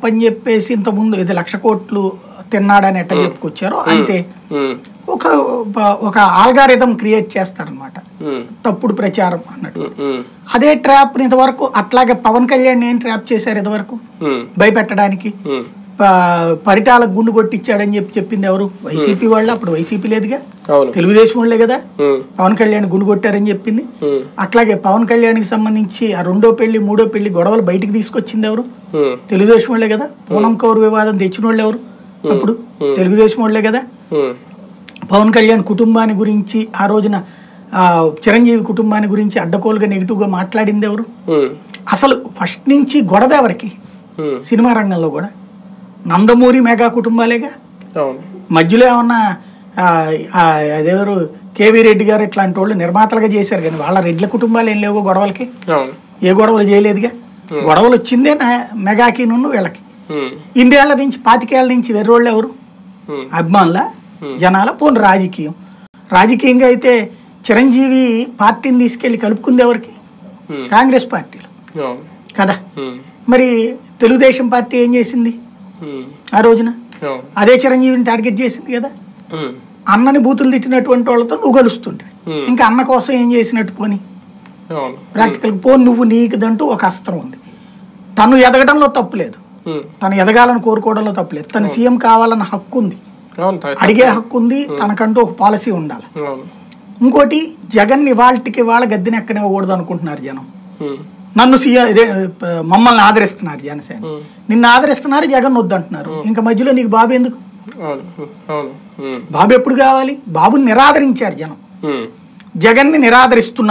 తప్పు అని చెప్పేసి ఇంత ముందు ఇది లక్ష కోట్లు తిన్నాడని ఎట్లా చెప్పుకొచ్చారో అంతే. ఒక ఒక ఆల్గారిథం క్రియేట్ చేస్తారనమాట తప్పుడు ప్రచారం అన్నట్టు. అదే ట్రాప్ ఇంతవరకు అట్లాగే పవన్ కళ్యాణ్ ఏం ట్రాప్ చేశారు ఇంతవరకు? భయపెట్టడానికి? పరిటాలకు గుండు కొట్టించాడని చెప్పి చెప్పింది ఎవరు? వైసీపీ వాళ్ళు? అప్పుడు వైసీపీ లేదుగా. తెలుగుదేశం వాళ్ళే కదా. ఉమ్, పవన్ కళ్యాణ్ గుండు కొట్టారని చెప్పింది. ఉమ్, అట్లాగే పవన్ కళ్యాణ్కి సంబంధించి ఆ రెండో పెళ్ళి మూడో పెళ్ళి గొడవలు బయటికి తీసుకొచ్చింది ఎవరు? తెలుగుదేశం వాళ్ళే కదా. పూనం కౌరు వివాదం తెచ్చిన వాళ్ళు ఎవరు? అప్పుడు తెలుగుదేశం వాళ్ళే కదా. పవన్ కళ్యాణ్ కుటుంబాన్ని గురించి ఆ రోజున ఆ, చిరంజీవి కుటుంబాన్ని గురించి అడ్డకోలుగా నెగిటివ్గా మాట్లాడింది ఎవరు? అసలు ఫస్ట్ నుంచి గొడవ ఎవరికి? సినిమా రంగంలో కూడా. నందమూరి మెగా కుటుంబాలేగా? మధ్యలో ఏమన్నా అదెవరు కేవీ రెడ్డి గారు ఇట్లాంటి వాళ్ళు నిర్మాతలుగా చేశారు కానీ వాళ్ళ రెడ్ల కుటుంబాలు ఏం లేవు గొడవలకి? ఏ గొడవలు చేయలేదుగా? గొడవలు వచ్చిందే నా మెగాకి నున్ను వీళ్ళకి. ఇండియాల నుంచి పాతికేళ్ళ నుంచి వెర్రోళ్ళు ఎవరు? అభిమానుల జనాల పోను రాజకీయం. రాజకీయంగా అయితే చిరంజీవి పార్టీని తీసుకెళ్ళి కలుపుకుంది ఎవరికి. కాంగ్రెస్ పార్టీలో. కదా? మరి తెలుగుదేశం పార్టీ ఏం చేసింది? ఆ రోజున? అదే చిరంజీవిని టార్గెట్ చేసింది కదా? అన్నని బూతులు తిట్టినటువంటి వాళ్ళతో నువ్వు కలుస్తుంటే. ఇంకా అన్న కోసం ఏం చేసినట్టు పోని? ప్రాక్టికల్ పోని నువ్వు నీకుదంటూ ఒక అస్త్రం ఉంది. తను ఎదగడంలో తప్పు లేదు. ఉమ్, తను ఎదగాలని కోరుకోవడంలో తప్పు లేదు. తను సీఎం కావాలన్న హక్కు ఉంది. అడిగే హక్కు ఉంది. తనకంటూ ఒక పాలసీ ఉండాలి. ఇంకోటి జగన్ ఇవాళకి వాళ్ళ గద్దెని ఎక్కనివ్వకూడదు అనుకుంటున్నారు జనం. నన్ను సీఎం ఇదే మమ్మల్ని ఆదరిస్తున్నారు జనసేన. నిన్ను ఆదరిస్తున్నారు జగన్ వద్దంటున్నారు. ఇంకా మధ్యలో నీకు బాబు ఎందుకు? బాబు ఎప్పుడు కావాలి? బాబుని నిరాదరించారు జనం. జగన్ని నిరాదరిస్తున్నారు.